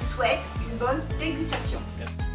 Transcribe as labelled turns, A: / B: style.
A: vous souhaite une bonne dégustation.
B: Merci.